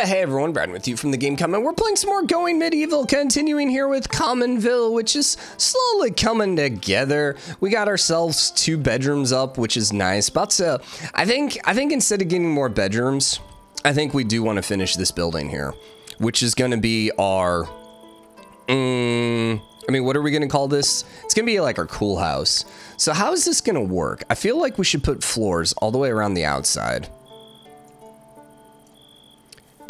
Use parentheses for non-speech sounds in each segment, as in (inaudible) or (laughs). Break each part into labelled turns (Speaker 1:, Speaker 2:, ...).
Speaker 1: Yeah, hey everyone, Brad with you from the Game Common. We're playing some more Going Medieval, continuing here with Commonville, which is slowly coming together. We got ourselves two bedrooms up, which is nice. But to, I think, I think instead of getting more bedrooms, I think we do want to finish this building here, which is going to be our, um, I mean, what are we going to call this? It's going to be like our cool house. So how is this going to work? I feel like we should put floors all the way around the outside.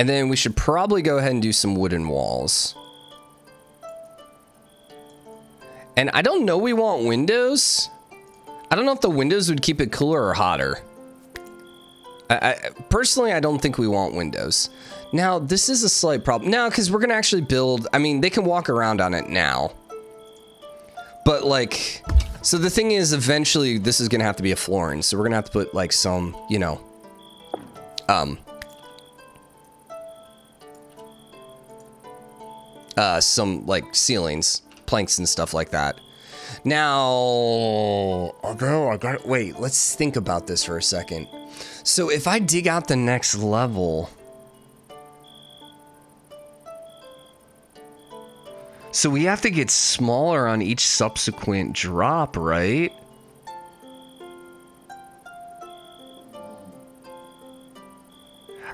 Speaker 1: And then we should probably go ahead and do some wooden walls. And I don't know we want windows. I don't know if the windows would keep it cooler or hotter. I, I, personally, I don't think we want windows. Now, this is a slight problem. Now, because we're going to actually build... I mean, they can walk around on it now. But, like... So the thing is, eventually, this is going to have to be a flooring. So we're going to have to put, like, some, you know... Um... uh, some like ceilings, planks and stuff like that. Now, although I got wait, let's think about this for a second. So if I dig out the next level, so we have to get smaller on each subsequent drop, right?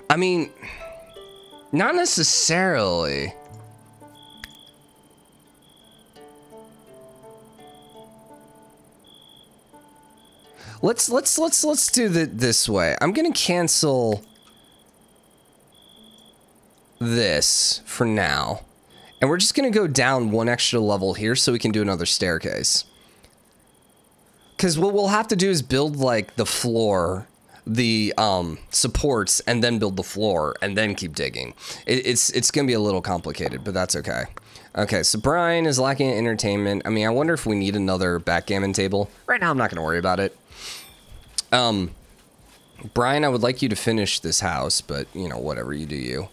Speaker 1: I mean, not necessarily. Let's let's let's let's do it this way. I'm gonna cancel this for now. And we're just gonna go down one extra level here so we can do another staircase. Cause what we'll have to do is build like the floor, the um, supports, and then build the floor, and then keep digging. It, it's it's gonna be a little complicated, but that's okay. Okay, so Brian is lacking in entertainment. I mean, I wonder if we need another backgammon table. Right now, I'm not gonna worry about it. Um, Brian, I would like you to finish this house, but you know, whatever you do, you.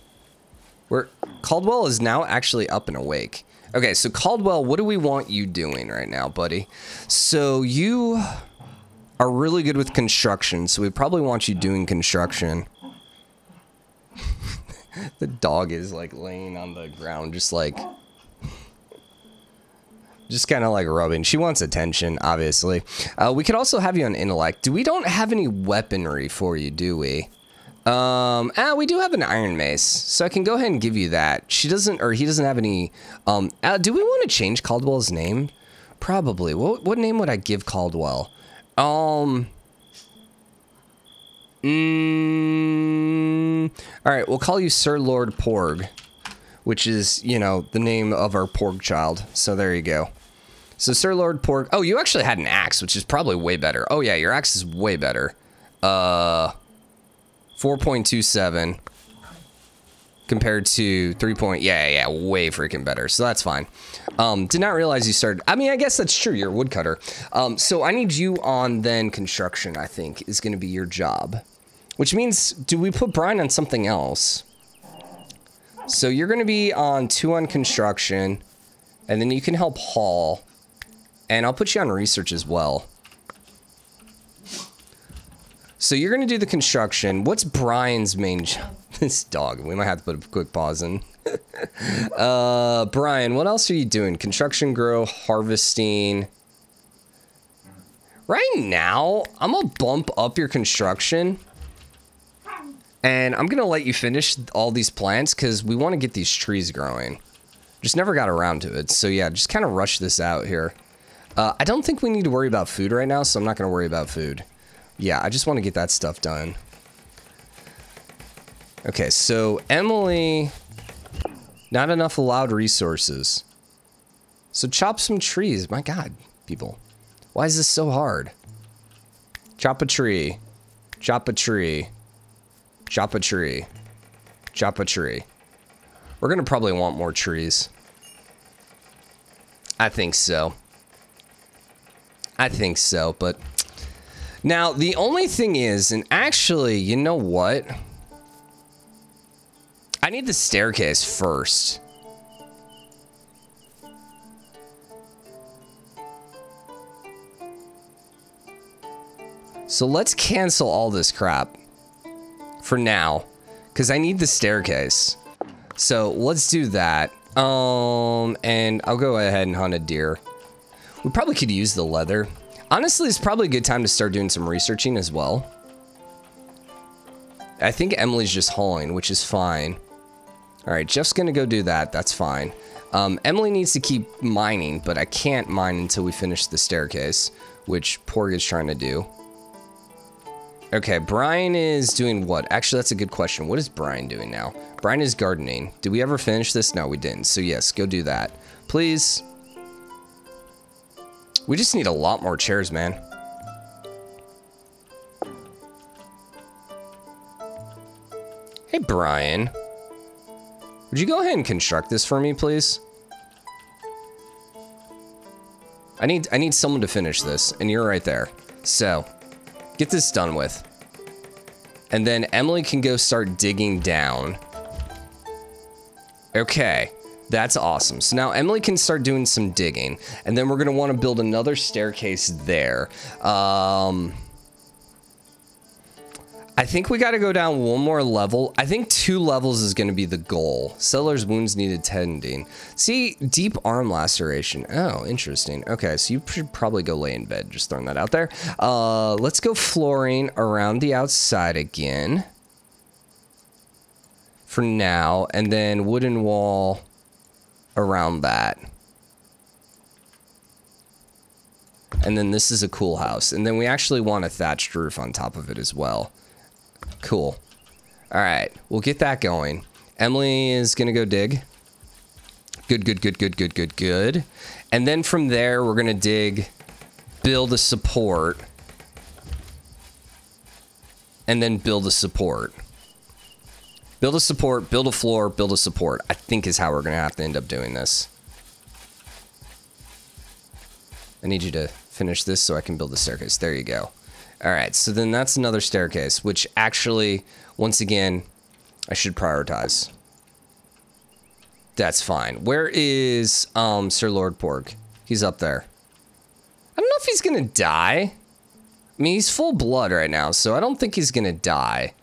Speaker 1: We're Caldwell is now actually up and awake. Okay, so Caldwell, what do we want you doing right now, buddy? So you are really good with construction, so we probably want you doing construction. (laughs) the dog is like laying on the ground, just like just kind of like rubbing. She wants attention, obviously. Uh, we could also have you on intellect. Do we don't have any weaponry for you, do we? Um, ah, we do have an iron mace, so I can go ahead and give you that. She doesn't, or he doesn't have any. Um, uh, do we want to change Caldwell's name? Probably. What what name would I give Caldwell? Um. Mm, all right, we'll call you Sir Lord Porg, which is you know the name of our Porg child. So there you go. So Sir Lord Porg. Oh, you actually had an axe, which is probably way better. Oh yeah, your axe is way better. Uh, 4.27 compared to 3. Point, yeah, yeah, way freaking better. So that's fine. Um, did not realize you started. I mean, I guess that's true. You're a woodcutter. Um, so I need you on then construction. I think is going to be your job, which means do we put Brian on something else? So you're going to be on two on construction, and then you can help haul. And I'll put you on research as well. So you're going to do the construction. What's Brian's main job? (laughs) this dog. We might have to put a quick pause in. (laughs) uh, Brian, what else are you doing? Construction, grow, harvesting. Right now, I'm going to bump up your construction. And I'm going to let you finish all these plants because we want to get these trees growing. Just never got around to it. So yeah, just kind of rush this out here. Uh, I don't think we need to worry about food right now, so I'm not going to worry about food. Yeah, I just want to get that stuff done. Okay, so Emily, not enough allowed resources. So chop some trees. My God, people. Why is this so hard? Chop a tree. Chop a tree. Chop a tree. Chop a tree. We're going to probably want more trees. I think so. I think so, but... Now, the only thing is, and actually, you know what? I need the staircase first. So let's cancel all this crap. For now. Because I need the staircase. So let's do that. Um, and I'll go ahead and hunt a deer. We probably could use the leather. Honestly, it's probably a good time to start doing some researching as well. I think Emily's just hauling, which is fine. All right, Jeff's gonna go do that. That's fine. Um, Emily needs to keep mining, but I can't mine until we finish the staircase, which Porg is trying to do. Okay, Brian is doing what? Actually, that's a good question. What is Brian doing now? Brian is gardening. Did we ever finish this? No, we didn't. So yes, go do that. Please. We just need a lot more chairs, man. Hey, Brian. Would you go ahead and construct this for me, please? I need I need someone to finish this, and you're right there. So, get this done with. And then Emily can go start digging down. Okay, that's awesome. So now Emily can start doing some digging, and then we're gonna want to build another staircase there. Um, I think we got to go down one more level. I think two levels is going to be the goal. Settler's wounds needed tending. See, deep arm laceration. Oh, interesting. Okay, so you should probably go lay in bed. Just throwing that out there. Uh, let's go flooring around the outside again. For now. And then wooden wall around that. And then this is a cool house. And then we actually want a thatched roof on top of it as well. Cool. All right, we'll get that going. Emily is going to go dig. Good, good, good, good, good, good, good. And then from there, we're going to dig, build a support, and then build a support. Build a support, build a floor, build a support. I think is how we're going to have to end up doing this. I need you to finish this so I can build the staircase. There you go. All right, so then that's another staircase, which actually, once again, I should prioritize. That's fine. Where is um, Sir Lord Porg? He's up there. I don't know if he's going to die. I mean, he's full blood right now, so I don't think he's going to die.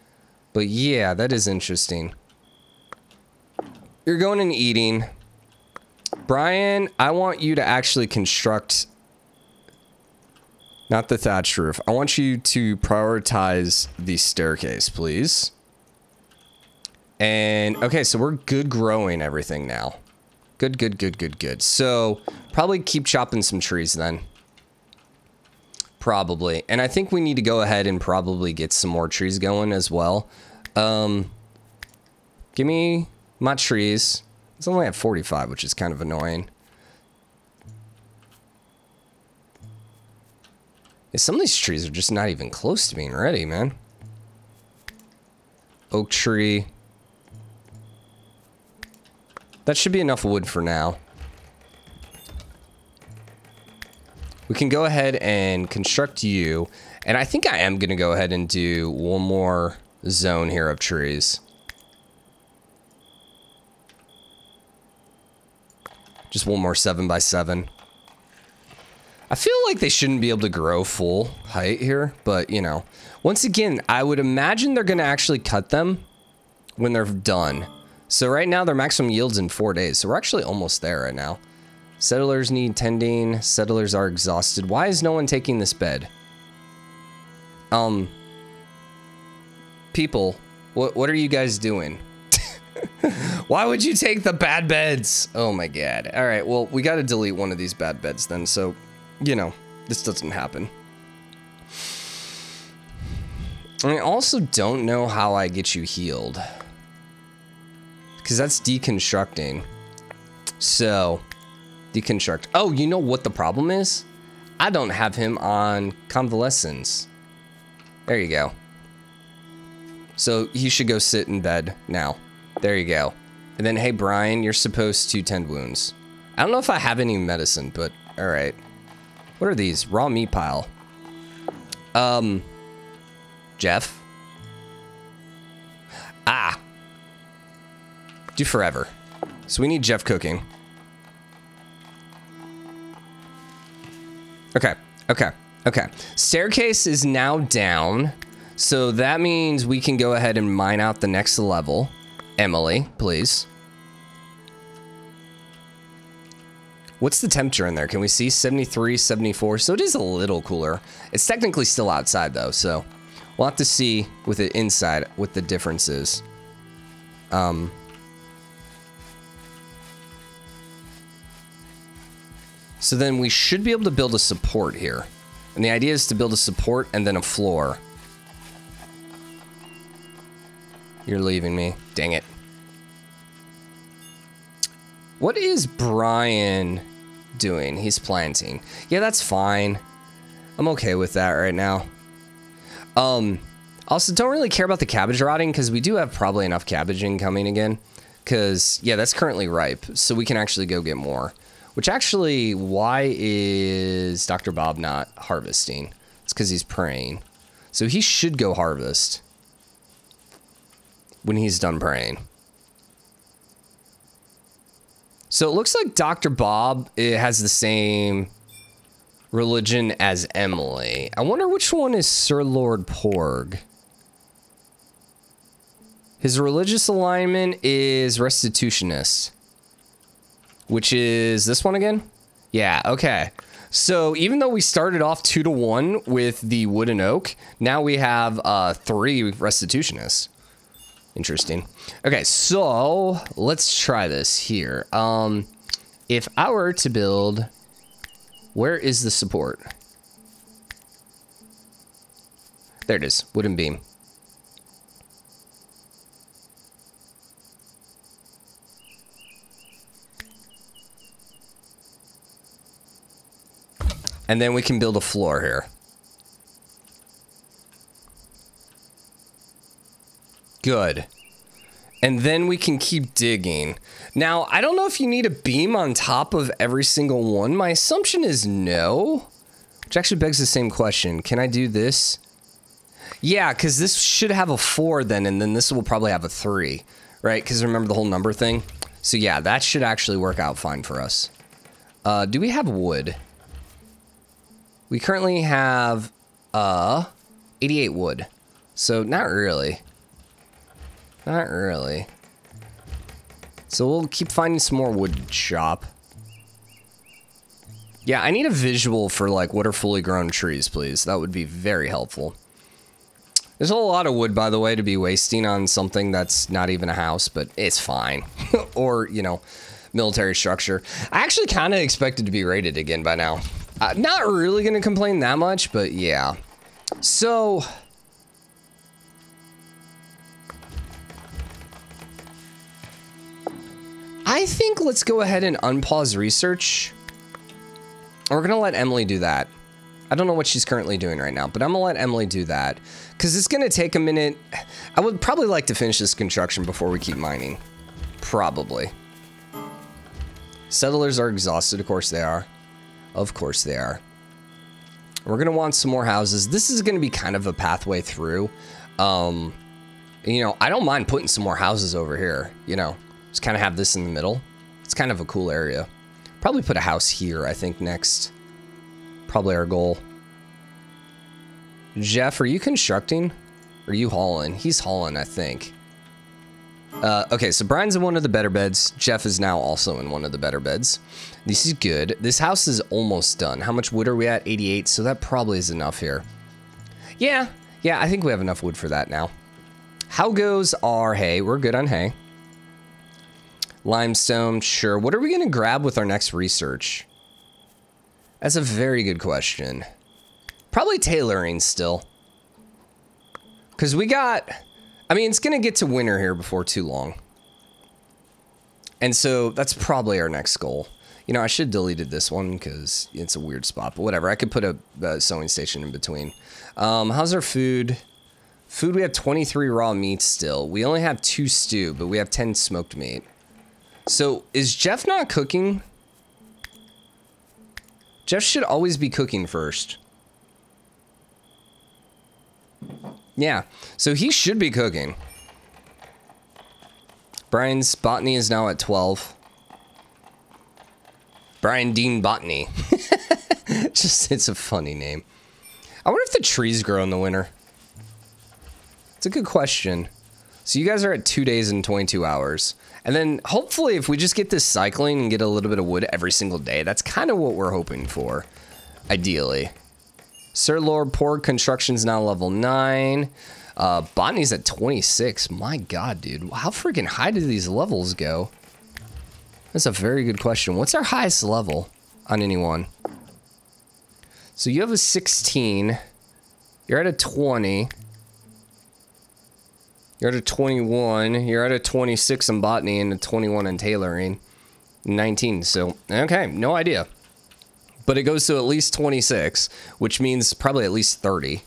Speaker 1: But yeah, that is interesting. You're going and eating. Brian, I want you to actually construct not the thatched roof. I want you to prioritize the staircase, please. And, okay, so we're good growing everything now. Good, good, good, good, good. So, probably keep chopping some trees then. Probably. And I think we need to go ahead and probably get some more trees going as well. Um, give me my trees. It's only at 45, which is kind of annoying. Yeah, some of these trees are just not even close to being ready, man. Oak tree. That should be enough wood for now. Can go ahead and construct you. And I think I am going to go ahead and do one more zone here of trees. Just one more 7 by 7 I feel like they shouldn't be able to grow full height here, but you know, once again, I would imagine they're going to actually cut them when they're done. So right now their maximum yields in four days. So we're actually almost there right now. Settlers need tending. Settlers are exhausted. Why is no one taking this bed? Um, people, what, what are you guys doing? (laughs) Why would you take the bad beds? Oh my god. All right, well, we got to delete one of these bad beds then. So you know, this doesn't happen. I also don't know how I get you healed. Because that's deconstructing. So, deconstruct. Oh, you know what the problem is? I don't have him on convalescence. There you go. So he should go sit in bed now. There you go. And then, hey, Brian, you're supposed to tend wounds. I don't know if I have any medicine, but all right. What are these? Raw meat pile. Um, Jeff? Ah. Do forever. So we need Jeff cooking. Okay, okay, okay. Staircase is now down. So that means we can go ahead and mine out the next level. Emily, please. What's the temperature in there? Can we see 73, 74? So it is a little cooler. It's technically still outside though, so we'll have to see with it inside what the difference is. Um, so then we should be able to build a support here. And the idea is to build a support and then a floor. You're leaving me. Dang it. What is Brian doing? He's planting. Yeah, that's fine. I'm okay with that right now. Um, also, don't really care about the cabbage rotting because we do have probably enough cabbage incoming again. Because, yeah, that's currently ripe. So we can actually go get more. Which actually, why is Dr. Bob not harvesting? It's because he's praying. So he should go harvest when he's done praying. So it looks like Dr. Bob eh, has the same religion as Emily. I wonder which one is Sir Lord Porg. His religious alignment is restitutionist, which is this one again? Yeah, okay. So even though we started off two to one with the wood and oak, now we have uh, three restitutionists. Interesting. Okay, so let's try this here. Um, if I were to build, where is the support? There it is, wooden beam. And then we can build a floor here. Good. And then we can keep digging. Now, I don't know if you need a beam on top of every single one. My assumption is no. Which actually begs the same question. Can I do this? Yeah, because this should have a 4 then, and then this will probably have a 3. Right? Because remember the whole number thing? So yeah, that should actually work out fine for us. Uh, do we have wood? We currently have uh, 88 wood. So not really. Not really. So we'll keep finding some more wood to chop. Yeah, I need a visual for like what are fully grown trees, please. That would be very helpful. There's a lot of wood, by the way, to be wasting on something that's not even a house, but it's fine. (laughs) or, you know, military structure. I actually kind of expected to be raided again by now. Uh, not really going to complain that much, but yeah. So, I think let's go ahead and unpause research. We're going to let Emily do that. I don't know what she's currently doing right now, but I'm going to let Emily do that. Because it's going to take a minute. I would probably like to finish this construction before we keep mining. Probably. Settlers are exhausted. Of course they are. Of course they are. We're going to want some more houses. This is going to be kind of a pathway through. Um, you know, I don't mind putting some more houses over here, you know. Just kind of have this in the middle. It's kind of a cool area. Probably put a house here, I think, next. Probably our goal. Jeff, are you constructing? Or are you hauling? He's hauling, I think. Uh, okay, so Brian's in one of the better beds. Jeff is now also in one of the better beds. This is good. This house is almost done. How much wood are we at? 88, so that probably is enough here. Yeah, yeah, I think we have enough wood for that now. How goes our hay? We're good on hay. Limestone, sure. What are we going to grab with our next research? That's a very good question. Probably tailoring still. Because we got... I mean, it's going to get to winter here before too long. And so that's probably our next goal. You know, I should have deleted this one because it's a weird spot. But whatever, I could put a, a sewing station in between. Um, how's our food? Food, we have 23 raw meat still. We only have two stew, but we have 10 smoked meat. So is Jeff not cooking? Jeff should always be cooking first. Yeah, so he should be cooking. Brian's botany is now at 12. Brian Dean Botany. (laughs) Just, it's a funny name. I wonder if the trees grow in the winter. It's a good question. So you guys are at two days and 22 hours. And then hopefully if we just get this cycling and get a little bit of wood every single day, that's kind of what we're hoping for, ideally. Sir Lord Porg Construction's now level 9. Uh, Botany's at 26. My god, dude. How freaking high do these levels go? That's a very good question. What's our highest level on anyone? So you have a 16. You're at a 20. You're at a 21. You're at a 26 in botany and a 21 in tailoring. 19. So, okay, no idea. But it goes to at least 26, which means probably at least 30.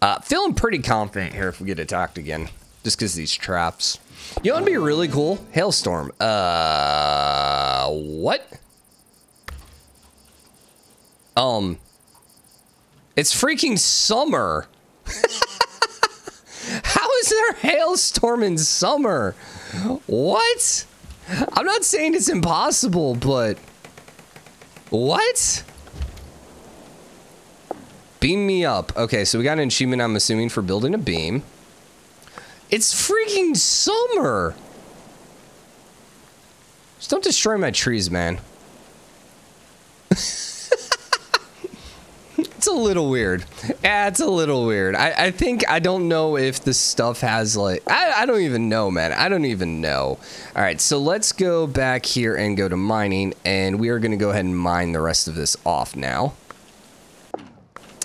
Speaker 1: Uh, feeling pretty confident here if we get attacked again. Just because these traps. You would be really cool? Hailstorm. Uh, what? Um, it's freaking summer. (laughs) How is there hailstorm in summer? What? I'm not saying it's impossible, but what? Beam me up. Okay, so we got an achievement, I'm assuming, for building a beam. It's freaking summer. Just don't destroy my trees, man. (laughs) it's a little weird. Yeah, it's a little weird. I, I think, I don't know if this stuff has like, I, I don't even know, man. I don't even know. All right, so let's go back here and go to mining, and we are going to go ahead and mine the rest of this off now.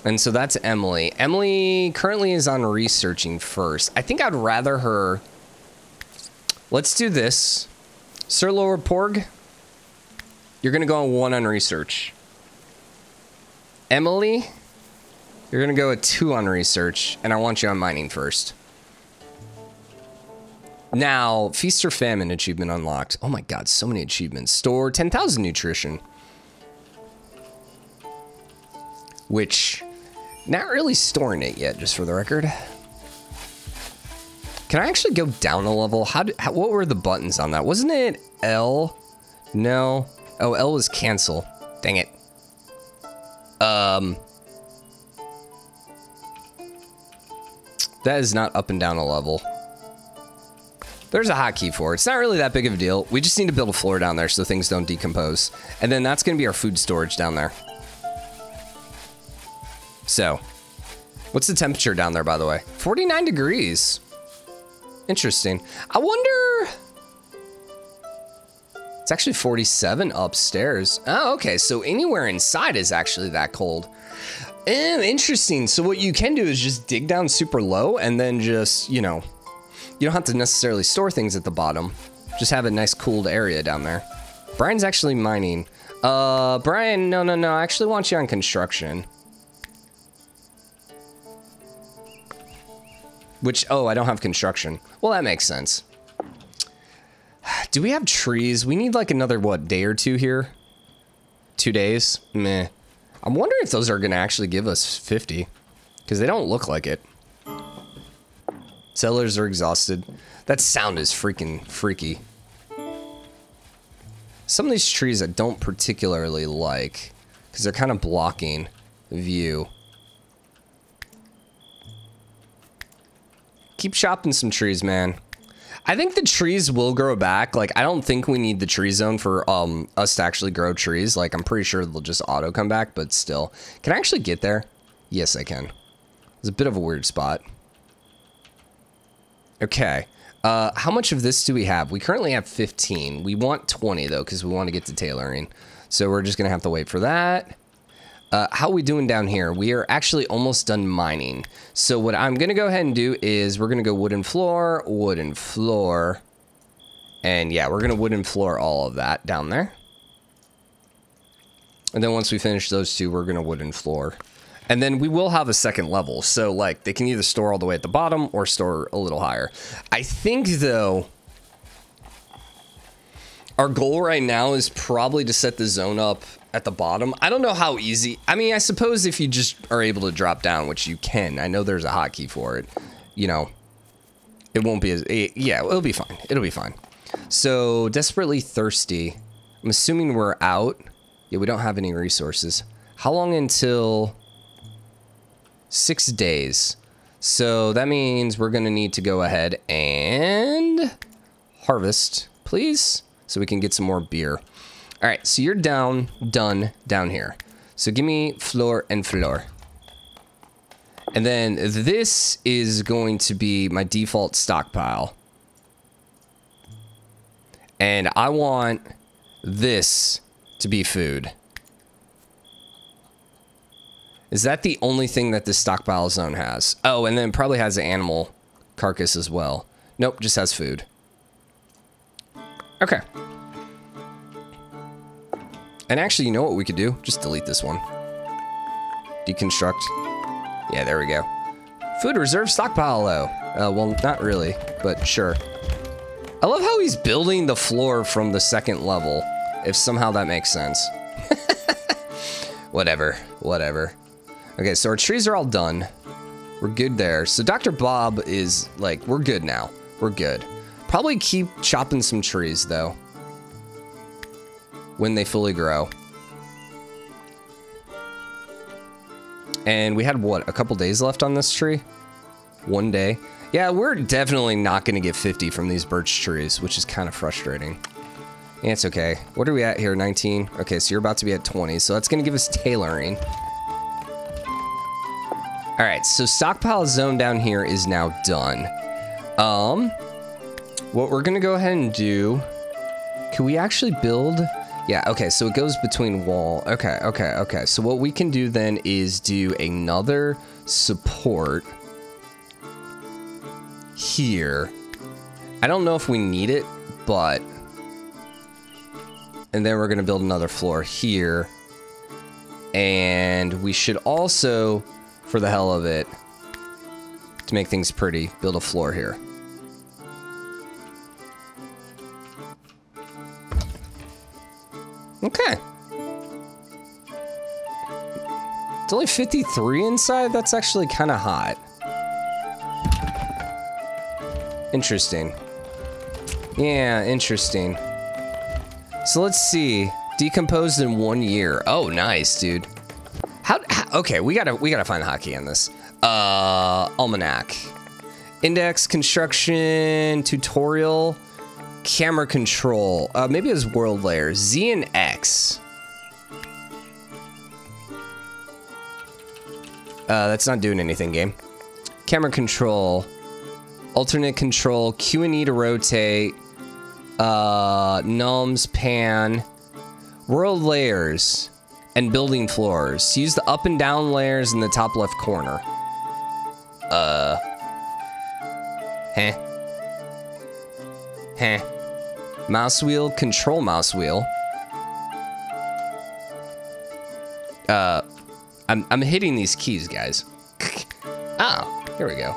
Speaker 1: And so that's Emily. Emily currently is on researching first. I think I'd rather her... Let's do this. Sir Lord Porg, you're going to go on one on research. Emily, you're going to go a two on research, and I want you on mining first. Now, Feast or Famine achievement unlocked. Oh my god, so many achievements. Store 10,000 nutrition. Which, not really storing it yet, just for the record. Can I actually go down a level? How, how What were the buttons on that? Wasn't it L? No. Oh, L was cancel. Dang it. Um, that is not up and down a level. There's a hotkey for it. It's not really that big of a deal. We just need to build a floor down there so things don't decompose. And then that's going to be our food storage down there. So, what's the temperature down there, by the way? 49 degrees. Interesting. I wonder... It's actually 47 upstairs. Oh, okay. So anywhere inside is actually that cold. Eh, interesting. So what you can do is just dig down super low and then just, you know, you don't have to necessarily store things at the bottom. Just have a nice cooled area down there. Brian's actually mining. Uh, Brian, no, no, no. I actually want you on construction. Which, oh, I don't have construction. Well, that makes sense. (sighs) Do we have trees? We need like another, what, day or two here? Two days? Meh. I'm wondering if those are going to actually give us 50. Because they don't look like it. Sellers are exhausted. That sound is freaking freaky. Some of these trees I don't particularly like. Because they're kind of blocking view. Keep chopping some trees, man. I think the trees will grow back. Like, I don't think we need the tree zone for um us to actually grow trees. Like, I'm pretty sure they'll just auto come back, but still. Can I actually get there? Yes, I can. It's a bit of a weird spot. Okay. Uh, how much of this do we have? We currently have 15. We want 20, though, because we want to get to tailoring. So we're just going to have to wait for that. Uh, how we doing down here? We are actually almost done mining. So what I'm going to go ahead and do is we're going to go wooden floor, wooden floor. And yeah, we're going to wooden floor all of that down there. And then once we finish those two, we're going to wooden floor. And then we will have a second level. So like they can either store all the way at the bottom or store a little higher. I think though, our goal right now is probably to set the zone up at the bottom. I don't know how easy. I mean, I suppose if you just are able to drop down, which you can. I know there's a hotkey for it. You know, it won't be as... It, yeah, it'll be fine. It'll be fine. So, desperately thirsty. I'm assuming we're out. Yeah, we don't have any resources. How long until... Six days. So that means we're going to need to go ahead and harvest, please, so we can get some more beer. All right, so you're down, done down here. So give me floor and floor. And then this is going to be my default stockpile. And I want this to be food. Is that the only thing that this stockpile zone has? Oh, and then probably has an animal carcass as well. Nope, just has food. Okay. And actually, you know what we could do? Just delete this one. Deconstruct. Yeah, there we go. Food reserve stockpile, though. Uh, well, not really, but sure. I love how he's building the floor from the second level, if somehow that makes sense. (laughs) whatever, whatever. Okay, so our trees are all done. We're good there. So Dr. Bob is like, we're good now. We're good. Probably keep chopping some trees, though. When they fully grow. And we had, what, a couple days left on this tree? One day. Yeah, we're definitely not going to get 50 from these birch trees, which is kind of frustrating. Yeah, it's okay. What are we at here? 19? Okay, so you're about to be at 20. So that's going to give us tailoring. All right, so stockpile zone down here is now done. Um, what we're going to go ahead and do... Can we actually build... Yeah, okay, so it goes between wall. Okay, okay, okay. So what we can do then is do another support here. I don't know if we need it, but... And then we're going to build another floor here. And we should also, for the hell of it, to make things pretty, build a floor here. Okay. It's only 53 inside? That's actually kind of hot. Interesting. Yeah, interesting. So let's see. Decomposed in one year. Oh, nice, dude. How, how okay, we gotta we gotta find the hotkey on this. Uh almanac. Index, construction, tutorial, camera control. Uh maybe it's world layer. Z and X. Uh, that's not doing anything, game. Camera control alternate control, Q and E to rotate, uh, nums, pan, world layers, and building floors. Use the up and down layers in the top left corner. Uh. Heh. Heh. Mouse wheel, control mouse wheel. Uh, I'm, I'm hitting these keys, guys. oh, (laughs) here we go.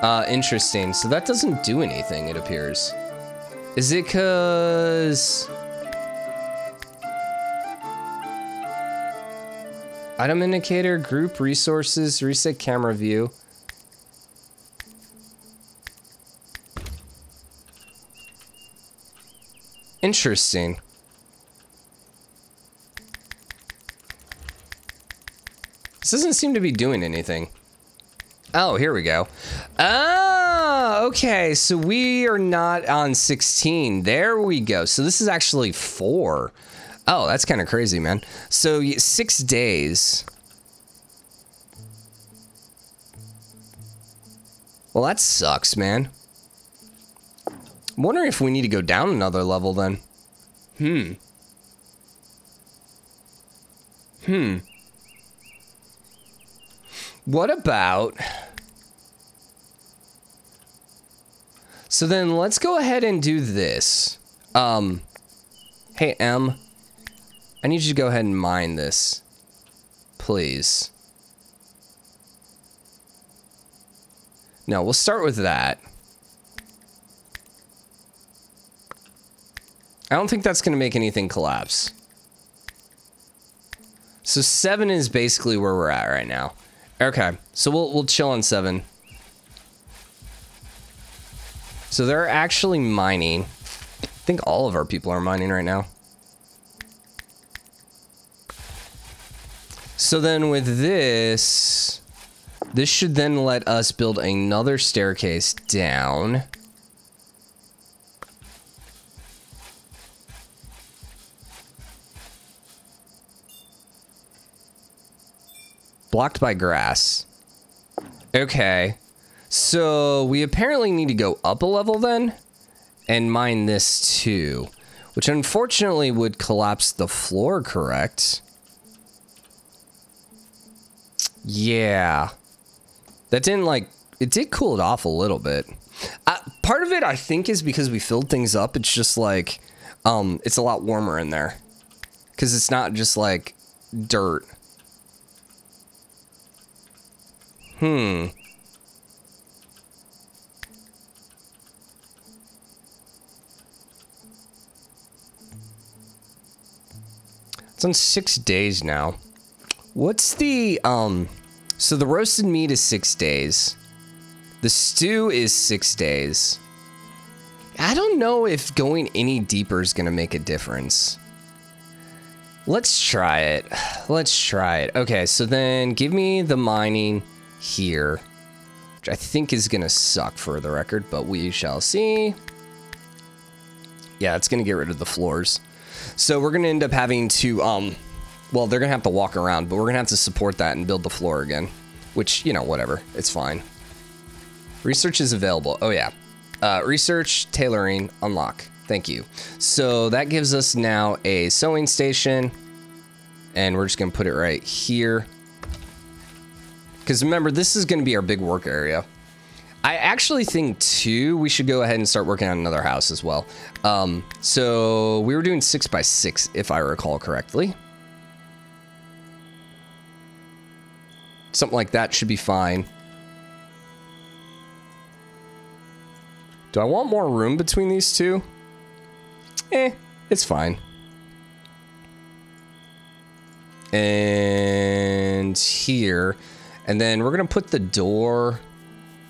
Speaker 1: Uh, interesting. So that doesn't do anything, it appears. Is it cause... Item indicator, group, resources, reset camera view. Interesting. This doesn't seem to be doing anything. Oh, here we go. Oh, okay. So we are not on 16. There we go. So this is actually four. Oh, that's kind of crazy, man. So six days. Well, that sucks, man. I'm wondering if we need to go down another level then. Hmm. Hmm. What about... So then let's go ahead and do this. Um, hey, M. I need you to go ahead and mine this. Please. No, we'll start with that. I don't think that's going to make anything collapse. So seven is basically where we're at right now. Okay, so we'll we'll chill on seven. So they're actually mining. I think all of our people are mining right now. So then with this, this should then let us build another staircase down. Blocked by grass. Okay. So we apparently need to go up a level then and mine this too, which unfortunately would collapse the floor, correct? Yeah. That didn't like, it did cool it off a little bit. Uh, part of it, I think, is because we filled things up. It's just like, um, it's a lot warmer in there. Because it's not just like dirt. Hmm. It's on six days now. What's the, um, so the roasted meat is six days. The stew is six days. I don't know if going any deeper is going to make a difference. Let's try it. (sighs) Let's try it. Okay, so then give me the mining here, which I think is going to suck for the record, but we shall see. Yeah, it's going to get rid of the floors. So we're going to end up having to, um, well, they're going to have to walk around, but we're going to have to support that and build the floor again, which, you know, whatever. It's fine. Research is available. Oh, yeah. Uh, research, tailoring, unlock. Thank you. So that gives us now a sewing station, and we're just going to put it right here. Because remember, this is going to be our big work area. I actually think too we should go ahead and start working on another house as well. Um, so we were doing six by six, if I recall correctly. Something like that should be fine. Do I want more room between these two? Eh, it's fine. And here. And then we're going to put the door...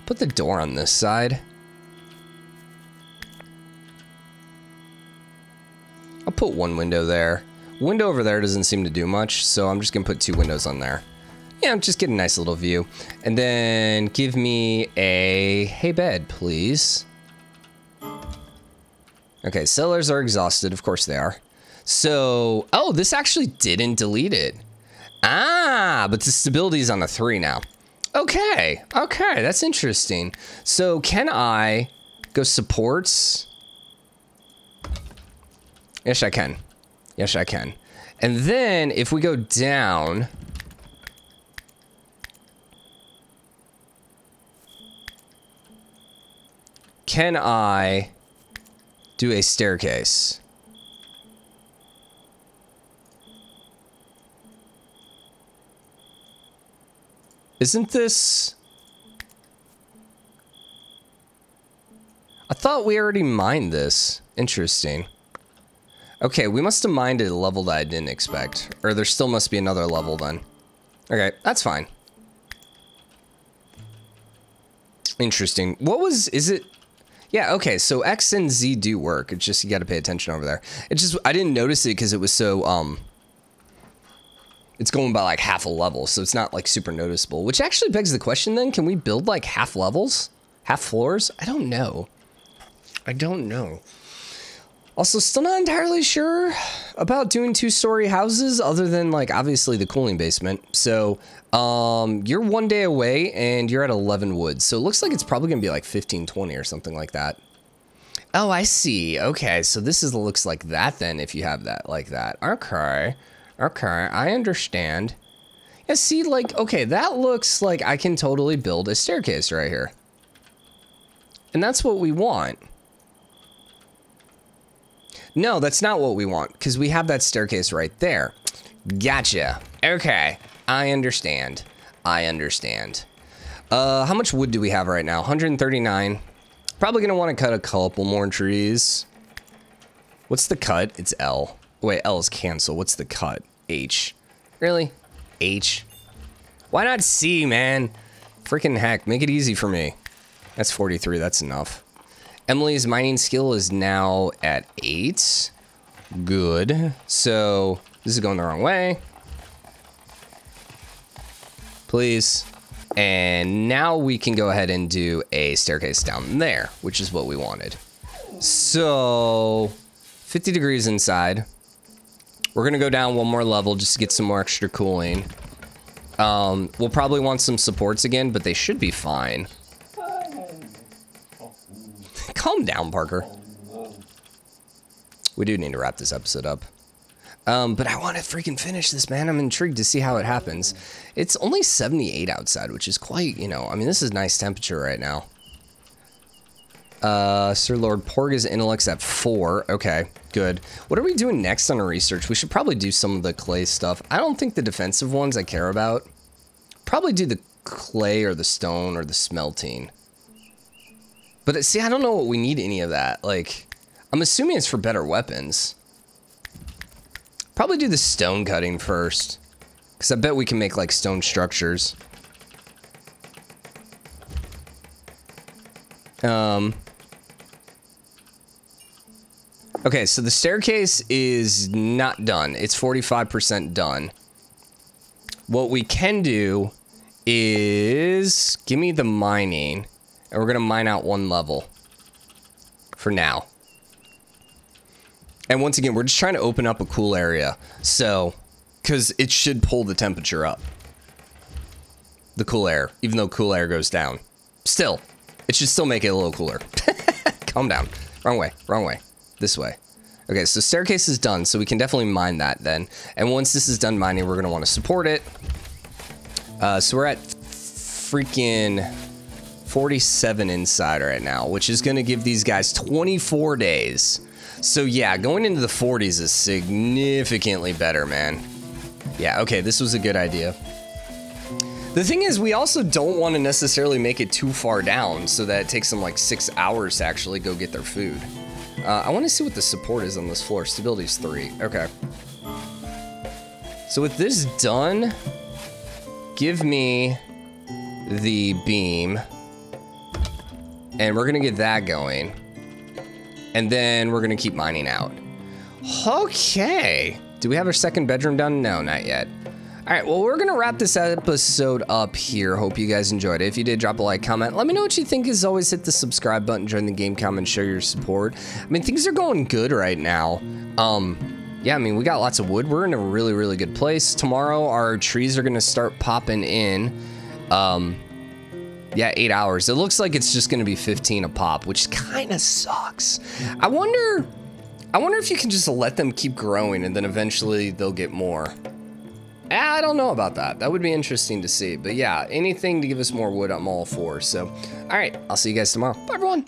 Speaker 1: Put the door on this side. I'll put one window there. Window over there doesn't seem to do much, so I'm just going to put two windows on there. Yeah, just get a nice little view. And then give me a hay bed, please. Okay, sellers are exhausted. Of course they are. So, oh, this actually didn't delete it. Ah, but the stability is on the three now. Okay, okay, that's interesting. So can I go supports? Yes, I can. Yes, I can. And then if we go down, can I do a staircase? Isn't this... I thought we already mined this. Interesting. Okay, we must have mined a level that I didn't expect. Or there still must be another level then. Okay, that's fine. Interesting. What was... Is it... Yeah, okay, so X and Z do work. It's just you got to pay attention over there. It just... I didn't notice it because it was so... um it's going by like half a level, so it's not like super noticeable. Which actually begs the question then, can we build like half levels? Half floors? I don't know. I don't know. Also, still not entirely sure about doing two-story houses other than like obviously the cooling basement. So um, you're one day away and you're at 11 woods. So it looks like it's probably gonna be like 15, 20 or something like that. Oh, I see. Okay, so this is looks like that then if you have that like that. Okay. Okay, I understand. Yeah, see, like, okay, that looks like I can totally build a staircase right here. And that's what we want. No, that's not what we want, because we have that staircase right there. Gotcha. Okay, I understand. I understand. Uh, how much wood do we have right now? 139. Probably gonna want to cut a couple more trees. What's the cut? It's L. Wait, L is cancel. What's the cut? H. Really? H? Why not C, man? Freaking heck, make it easy for me. That's 43, that's enough. Emily's mining skill is now at 8. Good. So, this is going the wrong way. Please. And now we can go ahead and do a staircase down there, which is what we wanted. So 50 degrees inside. We're going to go down one more level just to get some more extra cooling. Um, we'll probably want some supports again, but they should be fine. (laughs) Calm down, Parker. We do need to wrap this episode up. Um, but I want to freaking finish this, man. I'm intrigued to see how it happens. It's only 78 outside, which is quite, you know, I mean, this is nice temperature right now. Uh, Sir Lord Porga's intellect's at four. Okay, good. What are we doing next on our research? We should probably do some of the clay stuff. I don't think the defensive ones I care about. Probably do the clay or the stone or the smelting. But see, I don't know what we need any of that. Like, I'm assuming it's for better weapons. Probably do the stone cutting first. Because I bet we can make, like, stone structures. Um... Okay, so the staircase is not done. It's 45% done. What we can do is give me the mining and we're going to mine out one level for now. And once again, we're just trying to open up a cool area. So, because it should pull the temperature up. The cool air, even though cool air goes down. Still, it should still make it a little cooler. (laughs) Calm down. Wrong way, wrong way. This way. Okay, so staircase is done, so we can definitely mine that then. And once this is done mining, we're going to want to support it. Uh, so we're at freaking 47 inside right now, which is going to give these guys 24 days. So yeah, going into the 40s is significantly better, man. Yeah, okay, this was a good idea. The thing is, we also don't want to necessarily make it too far down so that it takes them like six hours to actually go get their food. Uh, I want to see what the support is on this floor. Stability is three. Okay. So with this done, give me the beam. And we're going to get that going. And then we're going to keep mining out. Okay. Do we have our second bedroom done? No, not yet. All right, well, we're going to wrap this episode up here. Hope you guys enjoyed it. If you did, drop a like, comment. Let me know what you think. As always, hit the subscribe button, join the Game Common, show your support. I mean, things are going good right now. Um, yeah, I mean, we got lots of wood. We're in a really, really good place. Tomorrow, our trees are going to start popping in. Um, yeah, eight hours. It looks like it's just going to be 15 a pop, which kind of sucks. I wonder... I wonder if you can just let them keep growing and then eventually they'll get more. Eh, I don't know about that. That would be interesting to see. But yeah, anything to give us more wood, I'm all for. So, all right, I'll see you guys tomorrow. Bye, everyone.